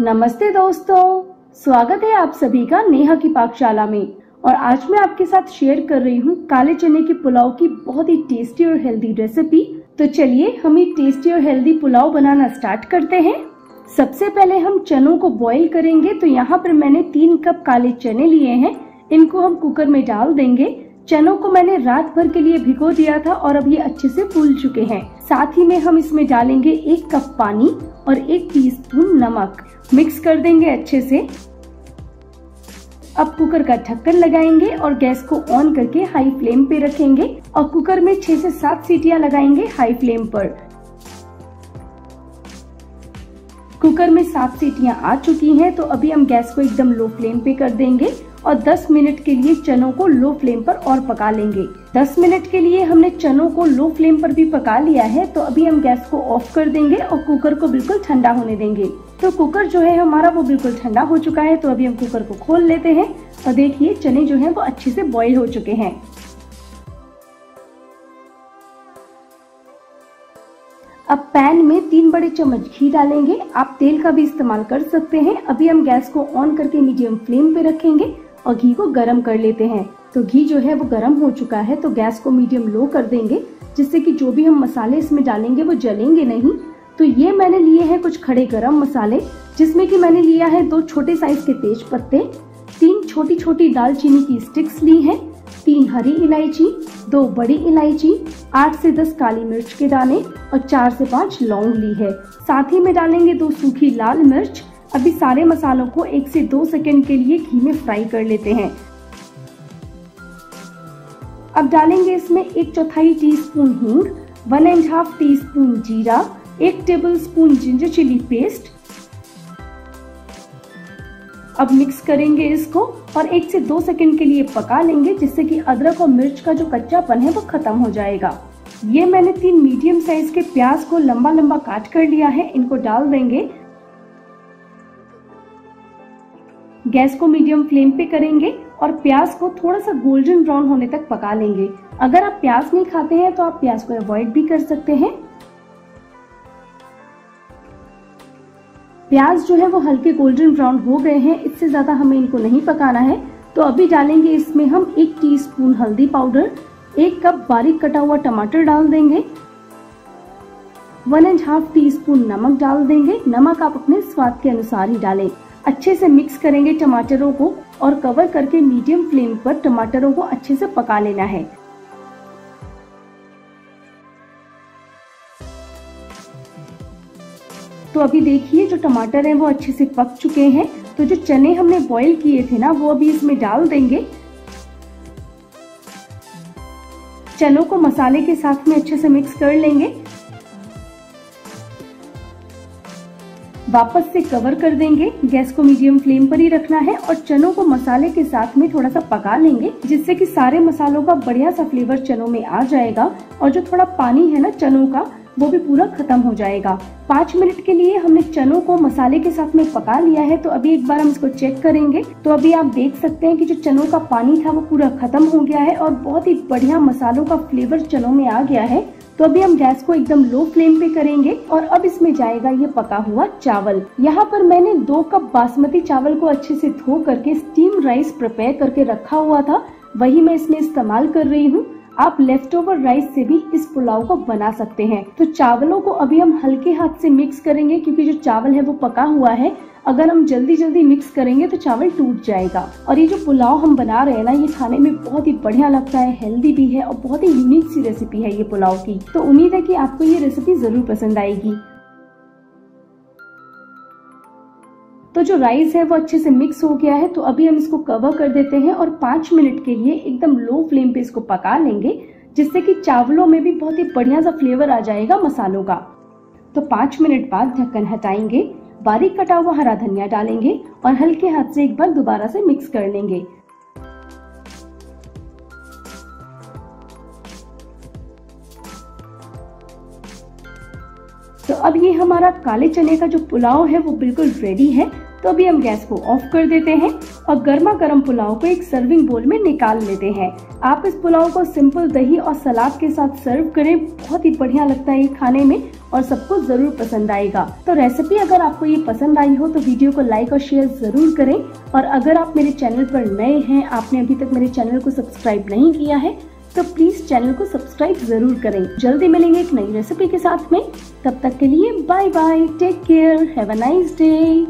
नमस्ते दोस्तों, स्वागत है आप सभी का नेहा की पाकशाला में। और आज मैं आपके साथ शेयर कर रही हूँ काले चने के पुलाव की बहुत ही टेस्टी और हेल्दी रेसिपी तो चलिए, हम ये टेस्टी और हेल्दी पुलाव बनाना स्टार्ट करते हैं। सबसे पहले हम चनों को बॉईल करेंगे। तो यहाँ पर मैंने तीन कप काले चने लिए हैं। इनको हम कुकर में डाल देंगे। चनों को मैंने रात भर के लिए भिगो दिया था और अब ये अच्छे से फूल चुके हैं। साथ ही में हम इसमें डालेंगे एक कप पानी और एक टीस्पून नमक। मिक्स कर देंगे अच्छे से। अब कुकर का ढक्कन लगाएँगे और गैस को ऑन करके हाई फ्लेम पे रखेंगे और कुकर में छह से सात सीटियाँ लगाएँगे हाई फ्लेम पर। कुकर में सात सीटियाँ आ चुकी हैं तो अभी हम गैस को एकदम लो फ्लेम पे कर देंगे। और 10 मिनट के लिए चनों को लो फ्लेम पर और पका लेंगे। 10 मिनट के लिए हमने चनों को लो फ्लेम पर भी पका लिया है तो अभी हम गैस को ऑफ़ कर देंगे और कुकर को बिल्कुल ठंडा होने देंगे। तो कुकर जो है हमारा वो बिल्कुल ठंडा हो चुका है तो अभी हम कुकर को खोल लेते हैं। और देखिए, चने जो है वो अच्छे से बॉईल हो चुके हैं। अब पैन में तीन बड़े चम्मच घी डालेंगे। आप तेल का भी इस्तेमाल कर सकते हैं। अभी हम गैस को ऑन करके मीडियम फ्लेम पे रखेंगे। और घी को गर्म कर लेते हैं। तो घी जो है वो गर्म हो चुका है तो गैस को मीडियम लो कर देंगे, जिससे कि जो भी हम मसाले इसमें डालेंगे वो जलेंगे नहीं। तो ये मैंने लिए हैं कुछ खड़े गरम मसाले, जिसमें कि मैंने लिया है दो छोटे साइज़ के तेज पत्ते, तीन छोटी छोटी दालचीनी की स्टिक्स ली हैं, तीन हरी इलायची, दो बड़ी इलायची, आठ से दस काली मिर्च के दाने और चार से पाँच लौंग ली है। साथ ही में डालेंगे दो सूखी लाल मिर्च अभी सारे मसालों को एक से दो सेकंड के लिए घी में फ्राई कर लेते हैं। अब डालेंगे इसमें एक चौथाई teaspoon one and half teaspoon जीरा, एक tablespoon ginger chilli paste. अब मिक्स करेंगे इसको और एक से दो सेकंड के लिए पका लेंगे, जिससे कि अदरक और मिर्च का जो कच्चापन है वो खत्म हो जाएगा। ये मैंने तीन मीडियम साइज़ के प्याज को लंबा लंबा काट कर लिया है, इनको डाल देंगे। गैस को मीडियम फ्लेम पे करेंगे और प्याज को थोड़ा सा गोल्डन ब्राउन होने तक पका लेंगे। अगर आप प्याज नहीं खाते हैं तो आप प्याज को अवॉइड भी कर सकते हैं। प्याज जो है, वो हल्के गोल्डन ब्राउन हो गए हैं, इससे ज़्यादा हमें इनको नहीं पकाना है। तो अभी डालेंगे इसमें हम एक टीस्पून हल्दी पाउडर, एक कप बारीक कटा हुआ टमाटर डाल देंगे। One and half teaspoon नमक डाल देंगे। नमक आप अपने स्वाद के अनुसार ही डालें। अच्छे से मिक्स करेंगे टमाटरों को और कवर करके मीडियम फ्लेम पर टमाटरों को अच्छे से पका लेना है। तो अभी देखिए, जो टमाटर हैं वो अच्छे से पक चुके हैं। तो जो चने हमने बॉईल किए थे ना, वो अभी इसमें डाल देंगे। चनों को मसाले के साथ में अच्छे से मिक्स कर लेंगे। वापस से कवर कर देंगे। गैस को मीडियम फ्लेम पर ही रखना है और चनों को मसाले के साथ में थोड़ा सा पका लेंगे, जिससे कि सारे मसालों का बढ़िया सा फ्लेवर चनों में आ जाएगा और जो थोड़ा पानी है ना चनों का, वो भी पूरा खत्म हो जाएगा। पाँच मिनट के लिए हमने चनों को मसाले के साथ में पका लिया है तो अभी एक बार हम इसको चेक करेंगे। तो अभी आप देख सकते हैं कि जो चनों का पानी था, वो पूरा खत्म हो गया है और बहुत ही बढ़िया मसालों का फ्लेवर चनों में आ गया है। तो अभी हम गैस को एकदम लो फ्लेम पे करेंगे और अब इसमें जाएगा ये पका हुआ चावल। यहाँ पर मैंने दो कप बासमती चावल को अच्छे से धो करके स्टीम राइस प्रिपेयर करके रखा हुआ था। वही मैं इसमें इस्तेमाल कर रही हूँ। आप लेफ़्ट ओवर राइस से भी इस पुलाव को बना सकते हैं। तो चावलों को अभी हम हल्के हाथ से मिक्स करेंगे, क्योंकि जो चावल है वो पका हुआ है। अगर हम जल्दी जल्दी मिक्स करेंगे तो चावल टूट जाएगा। और ये जो पुलाव हम बना रहे हैं ना, ये खाने में बहुत ही बढ़िया लगता है हेल्दी भी है और बहुत ही यूनिक सी रेसिपी है ये पुलाव की। तो उम्मीद है कि आपको ये रेसिपी ज़रूर पसंद आएगी। तो जो राइस है वो अच्छे से मिक्स हो गया है तो अभी हम इसको कवर कर देते हैं और पाँच मिनट के लिए एकदम लो फ्लेम पे इसको पका लेंगे, जिससे कि चावलों में भी बहुत ही बढ़िया सा फ्लेवर आ जाएगा मसालों का। तो पाँच मिनट बाद ढक्कन हटाएँगे, बारीक कटा हुआ हरा धनिया डालेंगे और हल्के हाथ से एक बार दोबारा से मिक्स कर लेंगे। तो अब ये हमारा काले चने का जो पुलाव है वो बिल्कुल रेडी है। तो अभी हम गैस को ऑफ़ कर देते हैं और गर्मा गर्म पुलाव को एक सर्विंग बोल में निकाल लेते हैं। आप इस पुलाव को सिंपल दही और सलाद के साथ सर्व करें। बहुत ही बढ़िया लगता है ये खाने में और सबको ज़रूर पसंद आएगा। तो रेसिपी अगर आपको ये पसंद आई हो तो वीडियो को लाइक और शेयर ज़रूर करें। और अगर आप मेरे चैनल पर नए हैं, आपने अभी तक मेरे चैनल को सब्सक्राइब नहीं किया है तो प्लीज़ चैनल को सब्सक्राइब ज़रूर करें। जल्दी मिलेंगे एक नई रेसिपी के साथ में। तब तक के लिए bye bye take care have a nice day